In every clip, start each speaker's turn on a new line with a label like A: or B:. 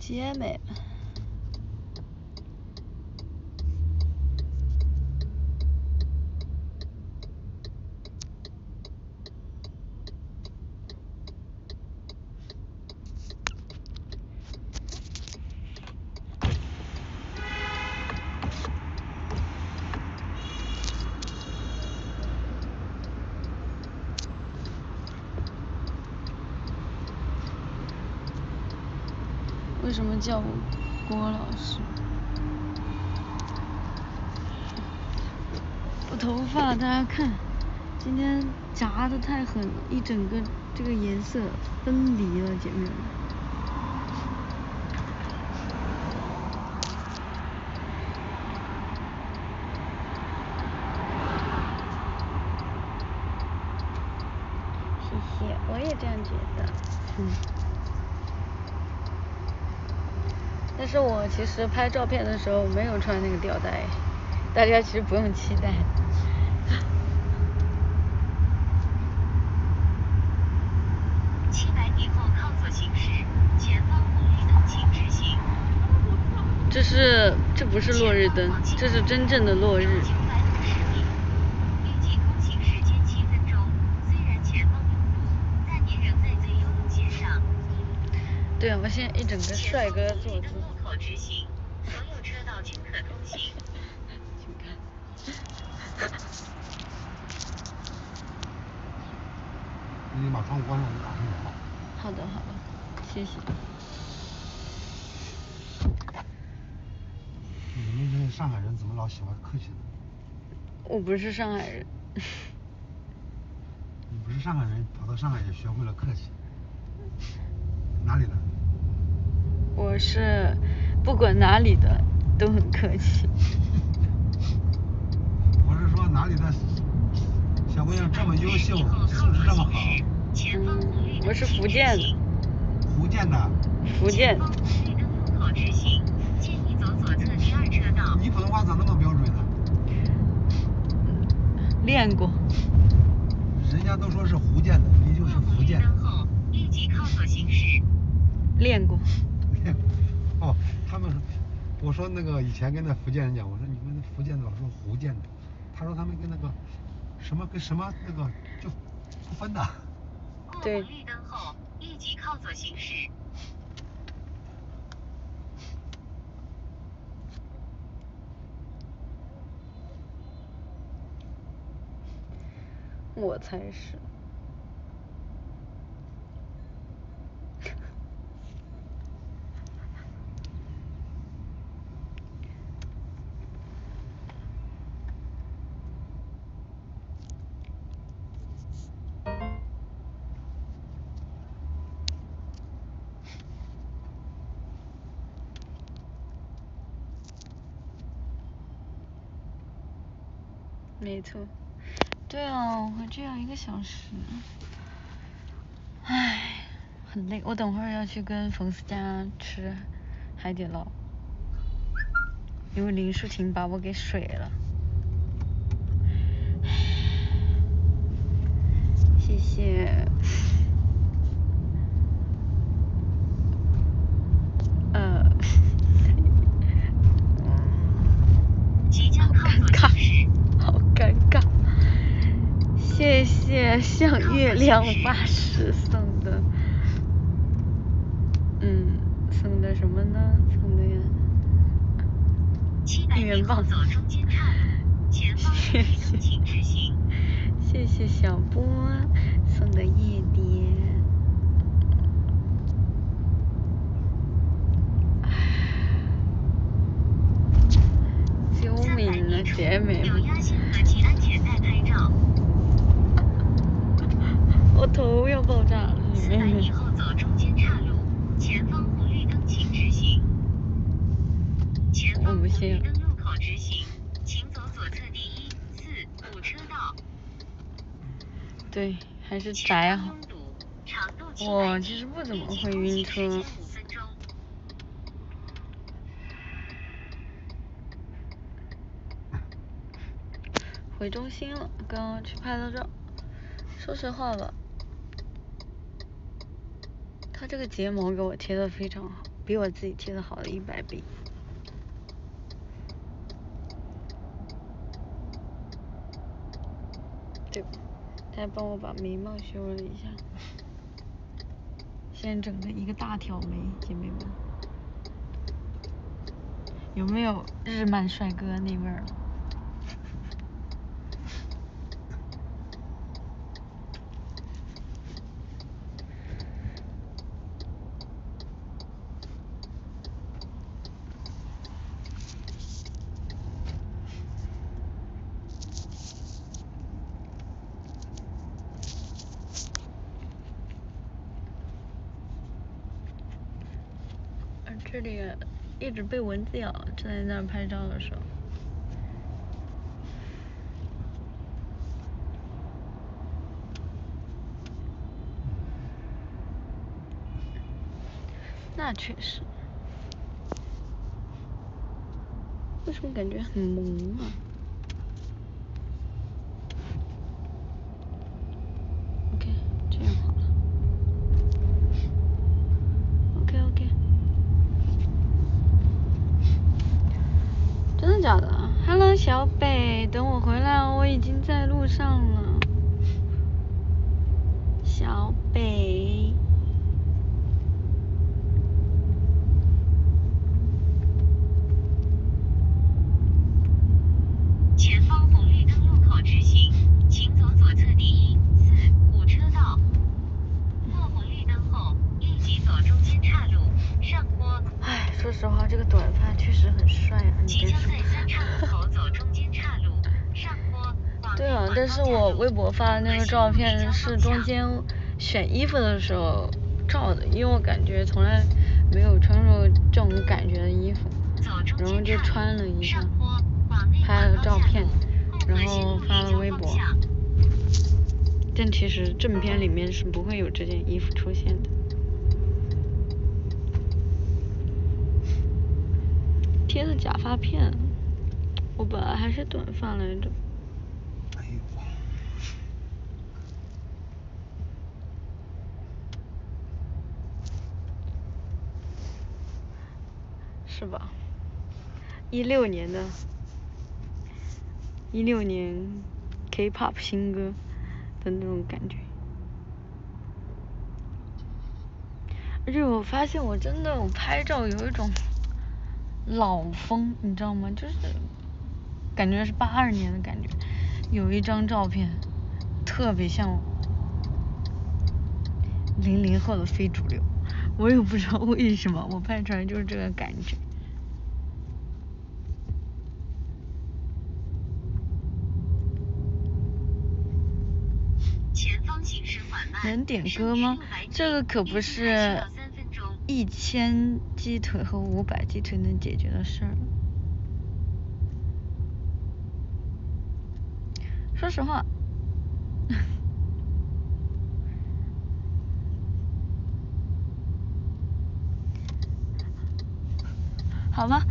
A: 姐妹。们什么叫我郭老师？我头发大家看，今天夹的太狠了，一整个这个颜色分离了，姐妹们。谢谢，我也这样觉得。嗯。但是我其实拍照片的时候没有穿那个吊带，大家其实不用期待。
B: 七百米后靠左行驶，前方红绿灯请直行。
A: 这是这不是落日灯，这是真正的落日。对啊，我现在一整个帅哥坐姿。
B: 直行，所有车道均可通行。
A: 请看。
C: 你把窗户关上，我打声电话。
A: 好的好的，谢谢。
C: 你们这上海人怎么老喜欢客气呢？
A: 我不是上海人。
C: 你不是上海人，跑到上海也学会了客气。哪里的？
A: 我是不管哪里的都很客气。
C: 我是说哪里的小姑娘这么优秀，素质这么好？
A: 嗯，我是福建的。
C: 福建的。
A: 福建。
B: 前方红绿灯路口直行，建议走左侧第二车道。
C: 你普通话咋那么标准呢？
A: 练过。
C: 人家都说是福建的，你就是福建的。
B: 红绿灯后，立即靠左行驶。
A: 练过。
C: 练过。哦，他们，我说那个以前跟那福建人讲，我说你们福建的老说福建的，他说他们跟那个什么跟什么那个就不分的。
B: 过红绿灯后，立即靠左行驶。
A: 我才是。没错，对啊，我这要一个小时，唉，很累。我等会儿要去跟冯思佳吃海底捞，因为林淑婷把我给水了。谢谢。呃，
B: 即将靠左行驶。
A: 好尴尬，谢谢向月亮巴士送的，嗯，送的什么呢？送的呀，一元棒。谢谢，谢谢小波送的夜蝶。救命啊，姐妹们！我头要。爆炸了，
B: 四百米后走中间岔路，前方红绿灯请直行。前方红绿灯路口直行，请走左侧第一、四、五车。道。
A: 对，还是窄好。我其实不怎么会晕车。回中心了，刚刚去拍了照。说实话吧，这个睫毛给我贴的非常好，比我自己贴的好了一百倍。对，他还帮我把眉毛修了一下，现在整的一个大挑眉，姐妹们，有没有日漫帅哥那味儿了？这里一直被蚊子咬，正在那儿拍照的时候。那确实。为什么感觉很萌啊？假的，Hello 小北，等我回来哦，我已经在路上了。小北。
B: 前方红绿灯路口直行，请走左侧第一、四、五车道。过红绿灯后，立即走中间岔路，上坡。
A: 唉，说实话，这个短发确实很帅。啊，你别说。对啊，但是我微博发的那个照片是中间选衣服的时候照的，因为我感觉从来没有穿过这种感觉的衣服，然后就穿了一下，拍了照片，然后发了微博。但其实正片里面是不会有这件衣服出现的。贴的假发片，我本来还是短发来着。是吧？一六年的，一六年 K-pop 新歌的那种感觉。而且我发现我真的我拍照有一种老风，你知道吗？就是感觉是八二年的感觉。有一张照片特别像零零后的非主流，我也不知道为什么，我拍出来就是这个感觉。能点歌吗？这个可不是一千鸡腿和五百鸡腿能解决的事儿。说实话，好吧，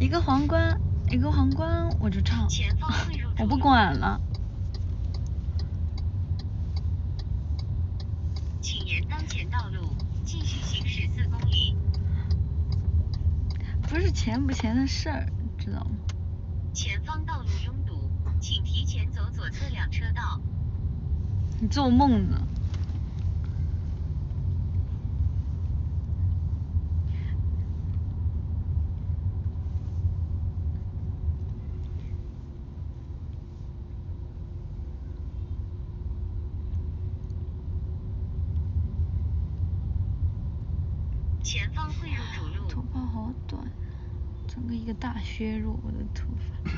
A: 一个皇冠，一个皇冠，我就唱，我不管了。不是钱不钱的事儿，知道吗？
B: 前方道路拥堵，请提前走左侧两车道。
A: 你做梦呢！
B: 前方汇入主路。
A: 头发好短，整个一个大削弱，我的头发。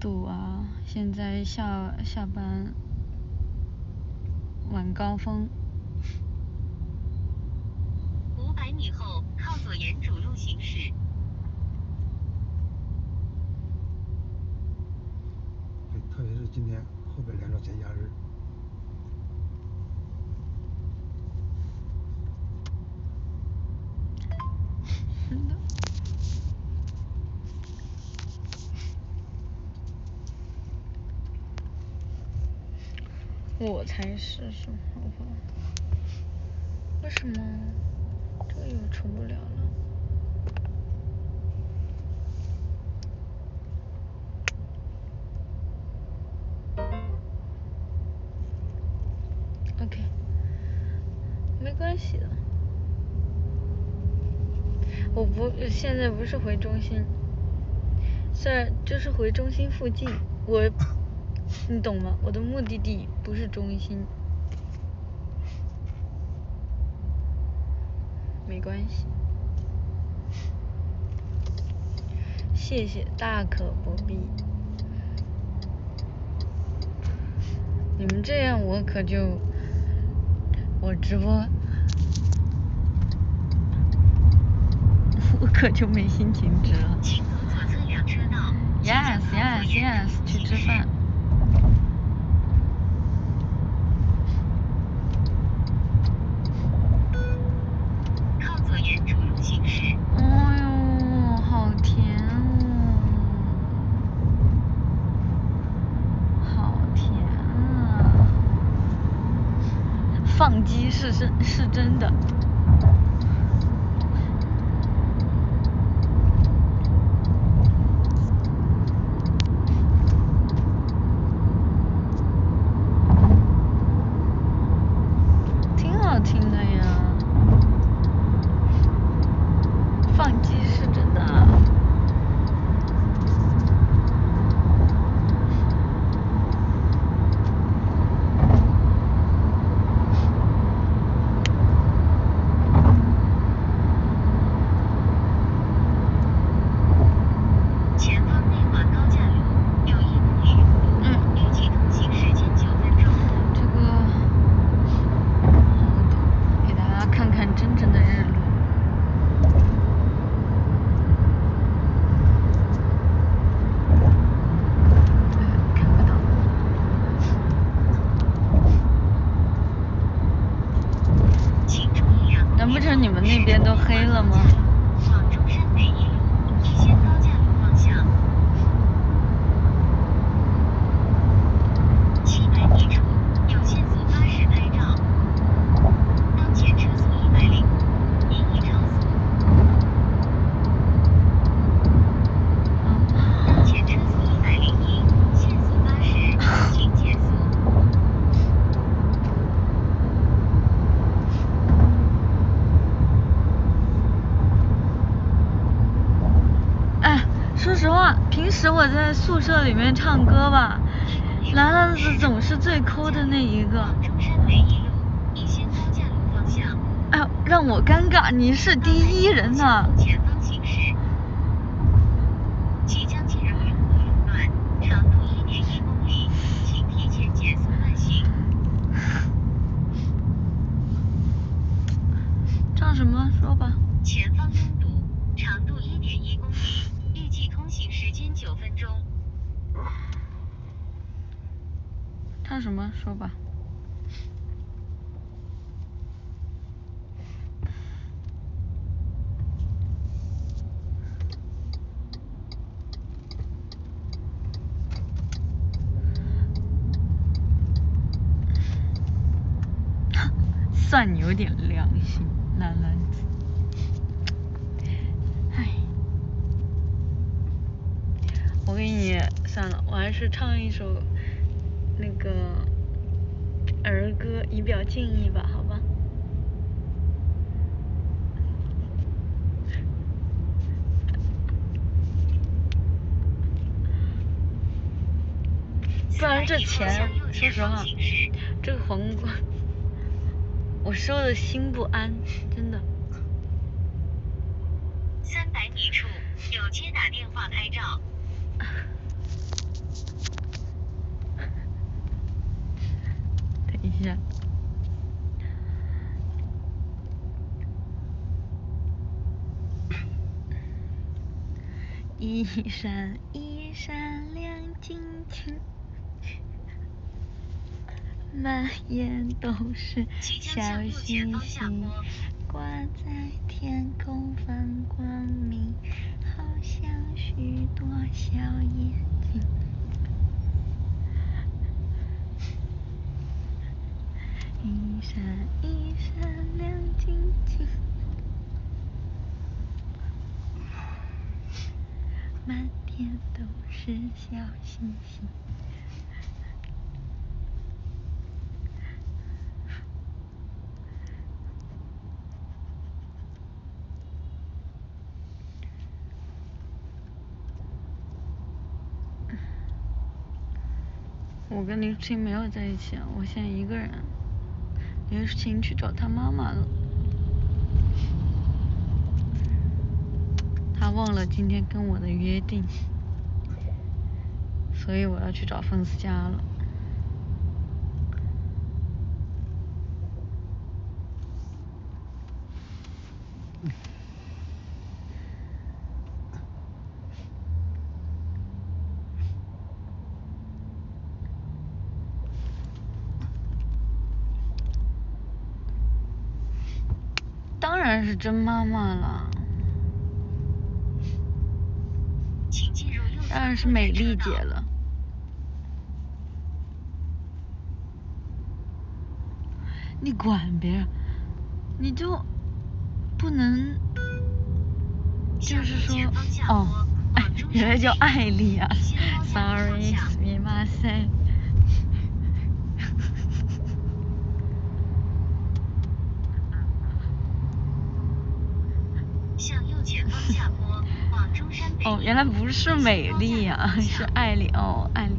A: 堵啊！现在下下班，晚高峰。
B: 五百米后靠左沿主路行驶。
C: 对，特别是今天后边连着节假日。
A: 我才是，说好吧。为什么这个又出不了了现在不是回中心，虽然就是回中心附近，我你懂吗？我的目的地不是中心，没关系，谢谢，大可不必。你们这样我可就我直播。我可就没心情吃了。Yes, yes, yes，去吃饭。
B: 靠左沿主路行驶。
A: 哎呦，好甜哦！好甜啊！放鸡是真，是真的。边都黑了吗？里面唱歌吧，兰兰子总是最抠的那一个。哎呦，让我尴尬，你是第一人呢。什算你有点良心，兰兰子。唉，我给你算了，我还是唱一首。那个儿歌以表敬意吧，好吧。不然这钱，说实话，这个皇冠，我说的心不安，真的。
B: 三百米处有接打电话拍照。
A: 等一下一闪一闪亮晶晶，满眼都是小星星，挂在天空放光明，好像许多小眼睛。一闪一闪亮晶晶，满天都是小星星。我跟林淑清没有在一起，我现在一个人。林淑清去找她妈妈了，她忘了今天跟我的约定，所以我要去找冯思佳了。当然是真妈妈了，当然是美丽姐了。你管别人，你就不能，就是说，哦，哎，原来叫艾丽啊，sorry，すみません。 哦，原来不是美丽啊，是艾丽哦，艾丽。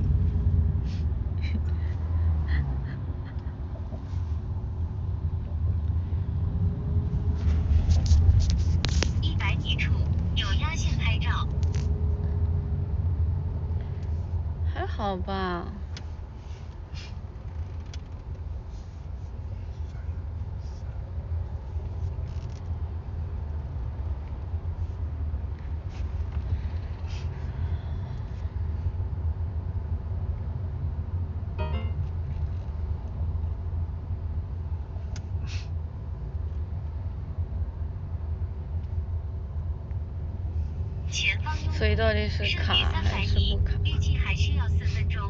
B: 一百米处有压线拍照。
A: 还好吧。所以到底是卡还是不卡？
B: 预计还需要四分钟。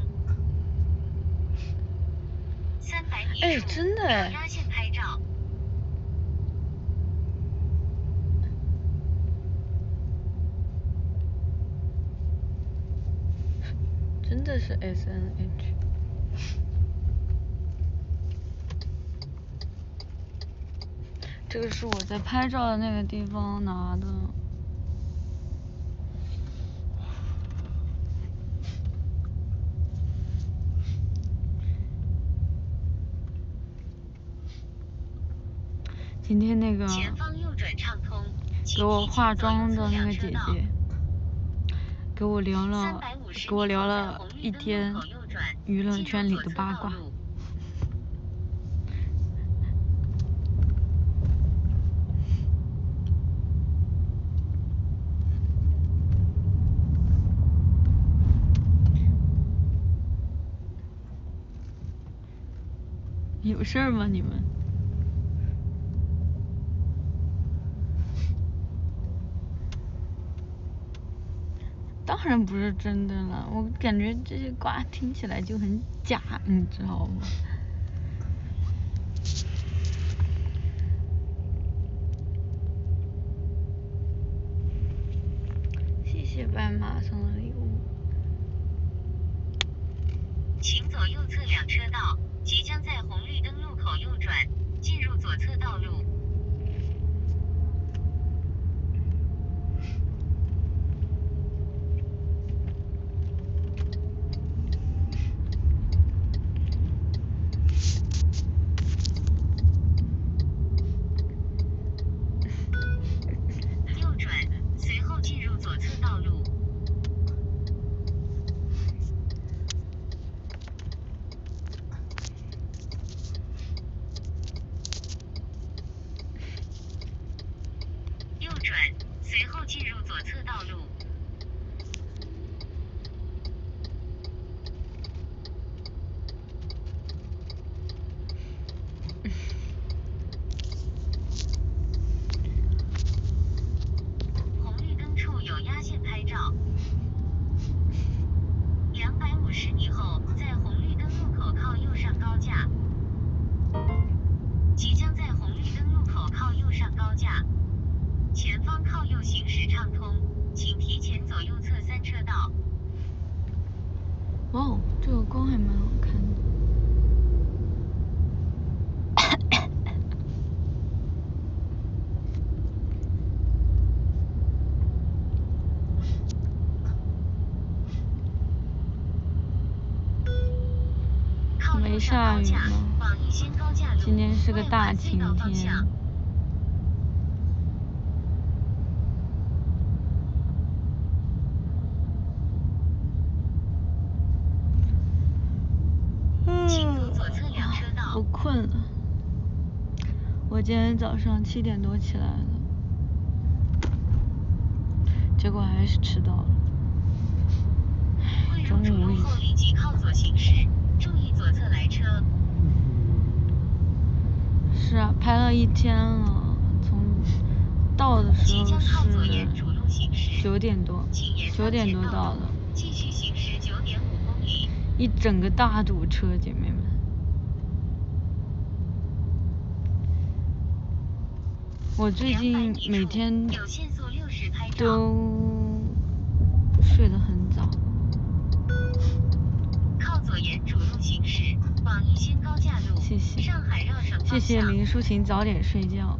B: 三百米
A: 哎，真的哎。
B: 压线拍照。
A: 真的是 S N H。这个是我在拍照的那个地方拿的。今天那个给我化妆的那个姐姐，给我聊了，给我聊了一天娱乐圈里的八卦。有事儿吗？你们？当然不是真的了，我感觉这些瓜听起来就很假，你知道吗？没下雨吗？今天是个大晴天。嗯我困了，我今天早上七点多起来的，结果还是迟到了。中午以后立即靠左行驶，注意左侧来车。是啊，拍了一天了，从到的时候是九点多，九点多到的。继续行驶九点五公里。一整个大堵车，姐妹们。我最近每天都睡得很早。靠左沿主路行驶，往逸仙高架路。谢谢。上海绕城谢谢林淑琴早点睡觉。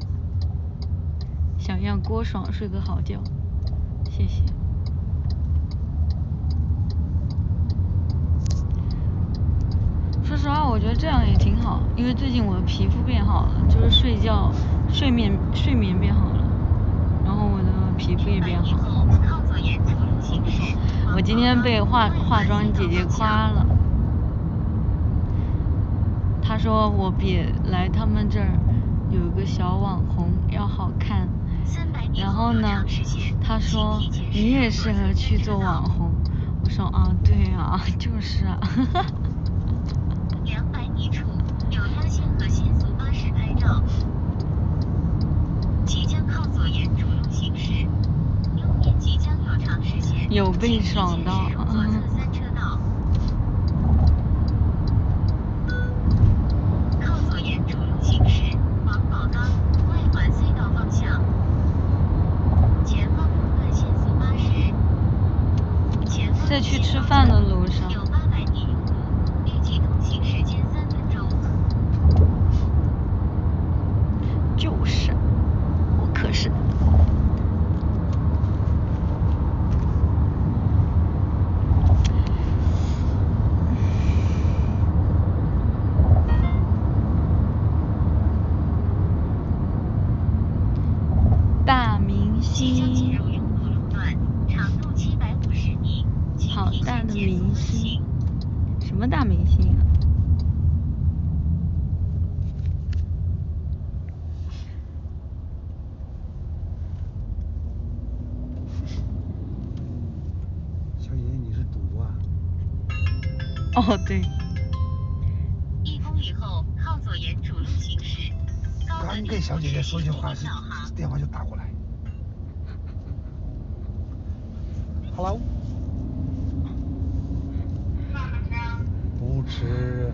A: 想让郭爽睡个好觉。谢谢。说实话，我觉得这样也挺好，因为最近我的皮肤变好了，就是睡觉。睡眠睡眠变好了，然后我的皮肤也变好了。我今天被化化妆姐姐夸了，她说我比来他们这儿有个小网红要好看。然后呢，他说你也适合去做网红。我说啊，对啊，就是啊。两百米处有压线和限速八十拍照。有被爽到。在饭的路上。就是，我可是。哦，对。一公里后靠左沿主路行驶。刚跟小姐姐说句话，是电话就打过来。Hello。不吃。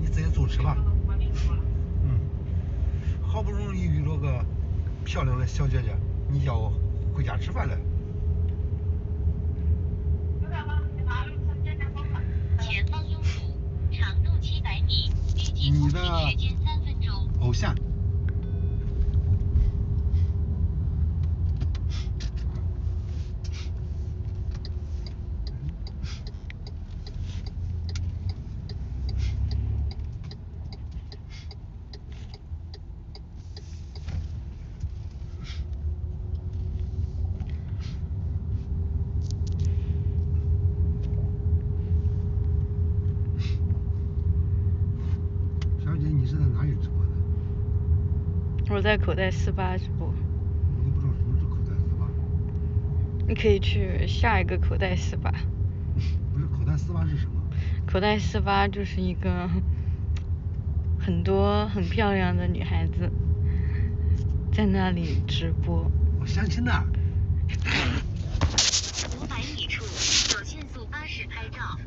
A: 你自己主持吧。嗯。好不容易遇着个漂亮的小姐姐，你叫我。回家吃饭了。前方拥堵，长度七百米，预计通行时间三分钟。偶像。我在口袋四八直播。我都不知道什么是口袋四八。你可以去下一个口袋四八。不是口袋四八是什么？口袋四八就是一个很多很漂亮的女孩子在那里直播。我相亲的。五百米处有限速八十拍照。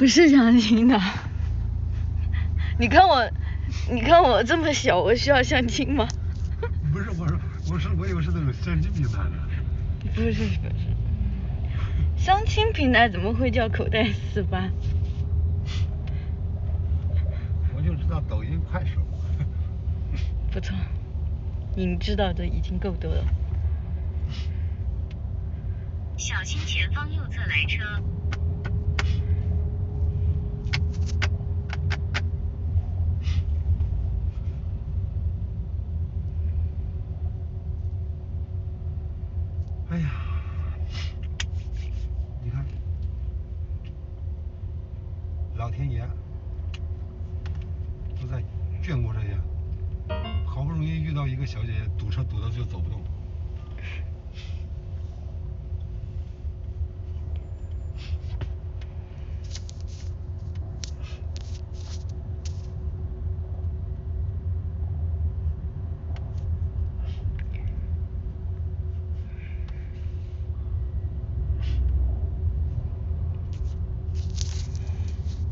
A: 不是相亲的。你看我，你看我这么小，我需要相亲吗？
C: 不是，我说我是我以为是那种相亲平台呢。
A: 不是不是，相亲平台怎么会叫口袋四八？
C: 我就知道抖音、快手。
A: 不错，您知道的已经够多了。
B: 小心前方右侧来车。
C: 哎呀，你看，老天爷。都在眷顾这些，好不容易遇到一个小姐姐，堵车堵的就走不动。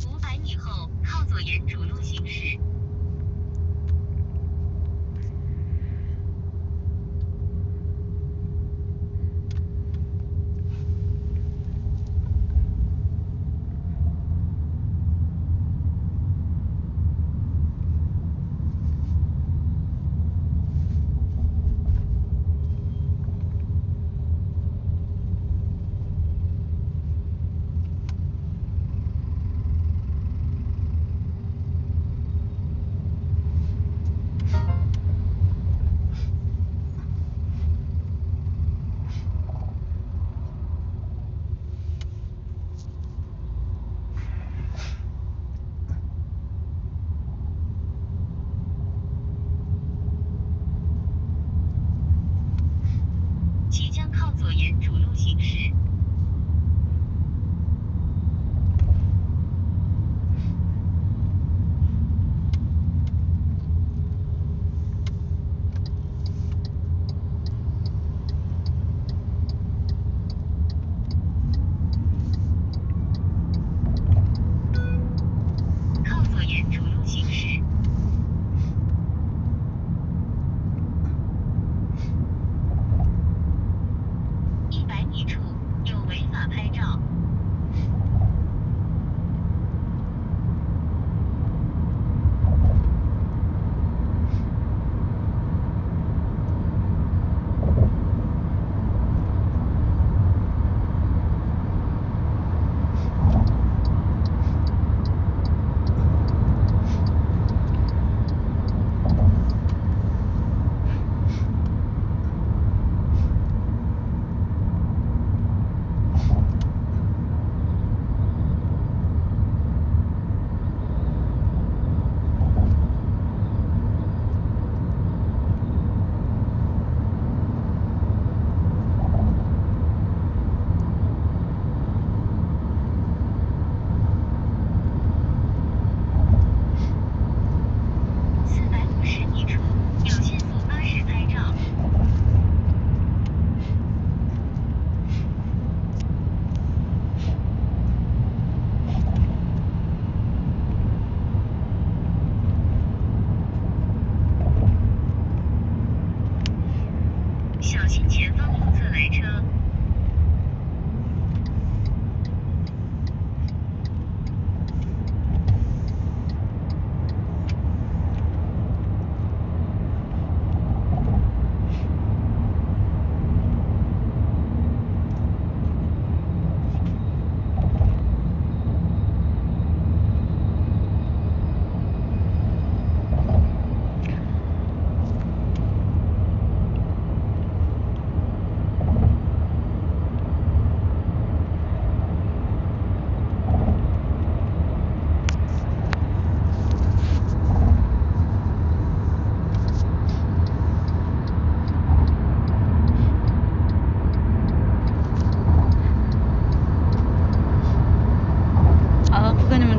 B: 五百米后靠左沿主路行驶。即将靠左沿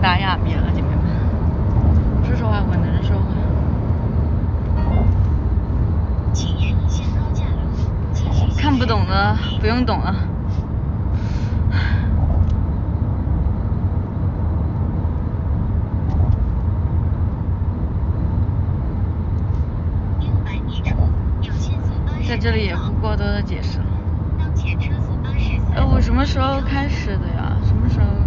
A: 打大哑谜了，姐妹们，说实话我
B: 难受。
A: 看不懂的不用懂了。
B: 在这里也不过多的解释了。哎，我什么时候开始的呀？什么时候？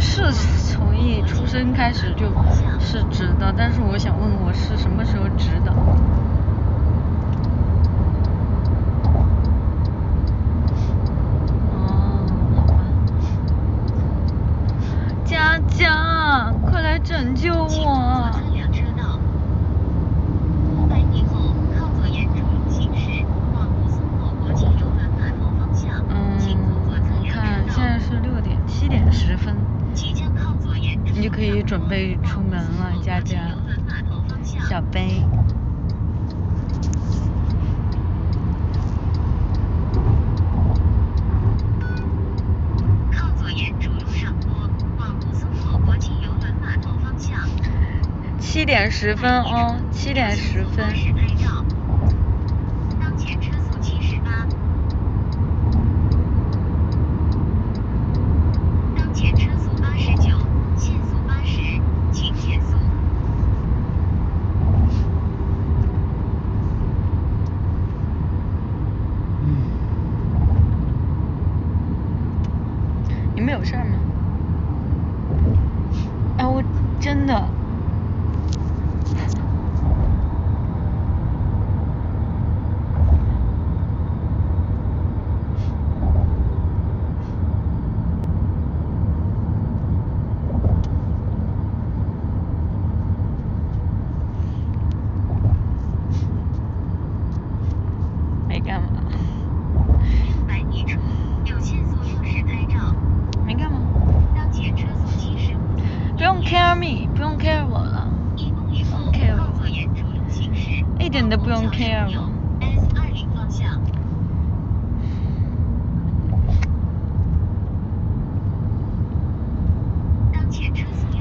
B: 是从一出生开始就是直的但是我想问我是什么时候直的？你就可以准备出门了。佳佳，小
A: 杯，
B: 七点十分哦，七点十分。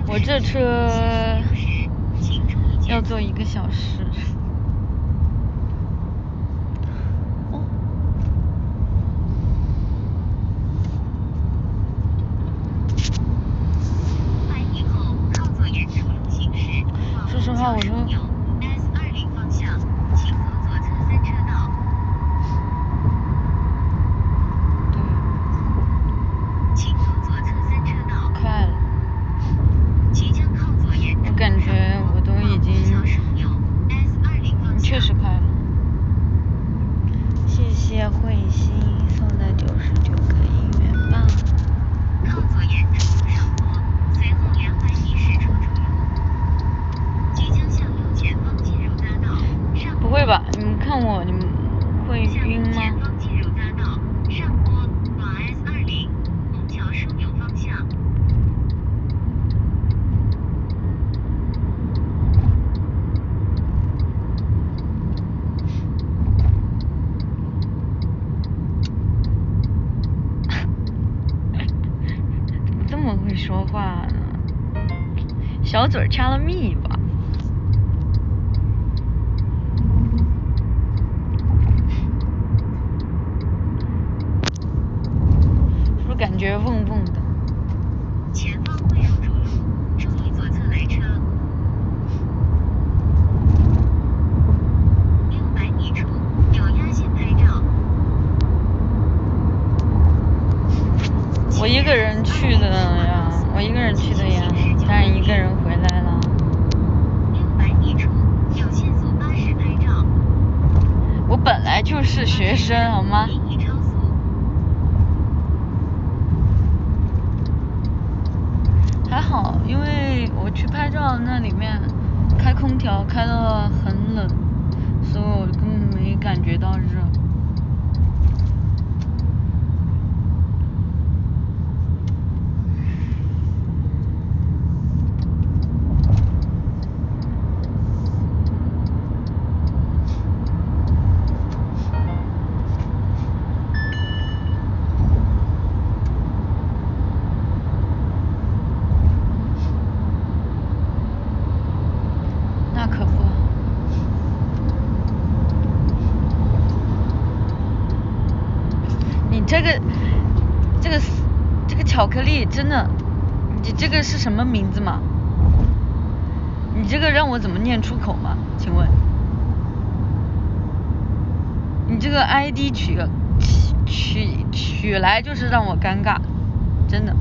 B: 我这车要坐一个小时。不会说话了小嘴儿掐了蜜吧。是不是感觉嗡嗡的？一个人去的呀但是一个人回来了。我本来就是学生好吗？还好因为我去拍照那里面开空调开的很冷所以我根本没感觉到热。这个这个这个巧克力真的你这个是什么名字嘛你这个让我怎么念出口嘛请问。你这个 id 取取取取来就是让我尴尬真的。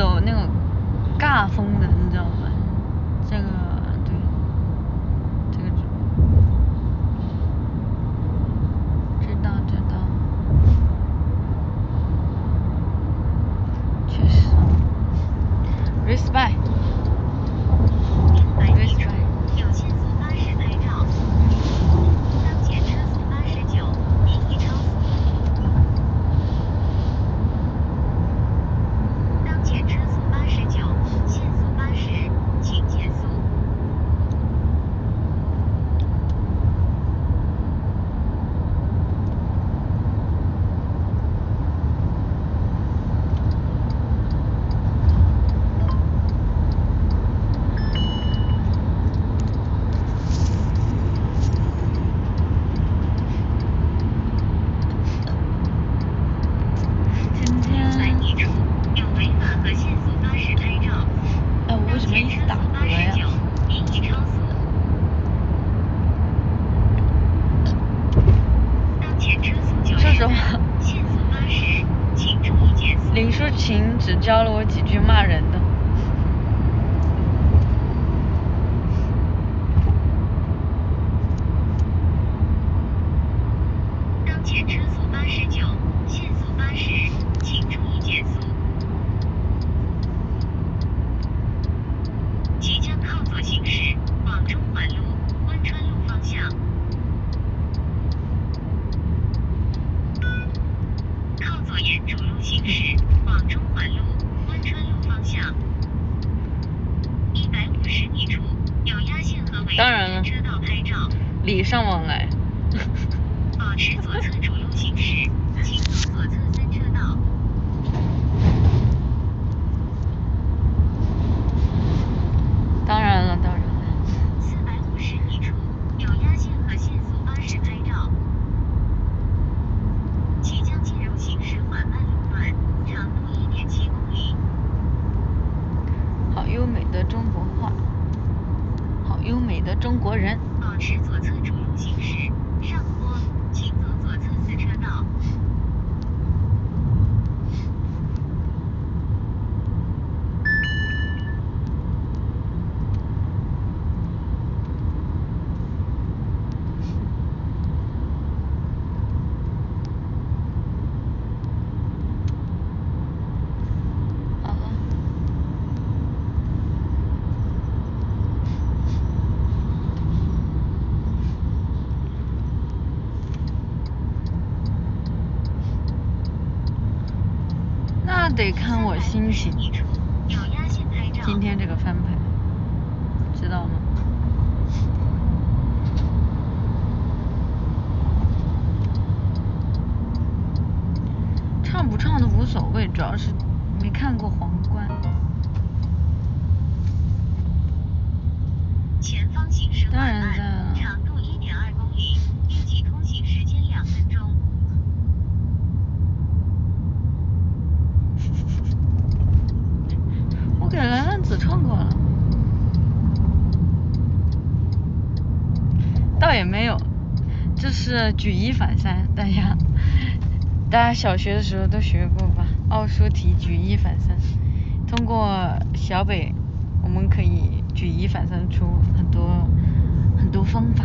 B: 走
A: 那种尬风的你知道吗？
B: 抒
A: 情只教
B: 了我几句骂人的。得看我心情。今天这个翻牌，知道吗？唱不唱都无所谓，主要是没看过黄冠。当然在了。给兰兰子唱过了。
A: 倒也没有，举一反三，大家，大家小学的时候都学过吧？奥数题举一反三，通过小北，我们可以举一反三出很多很多方法。